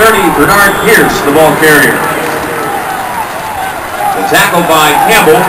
30, Bernard Pierce, the ball carrier. The tackle by Campbell